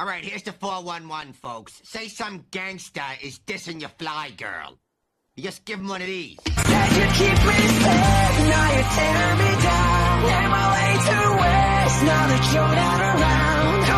All right, here's the 411, folks. Say some gangster is dissing your fly girl. You just give him one of these. Said you keep me safe, now you're tearing me down. Am I way to waste now that you're not around?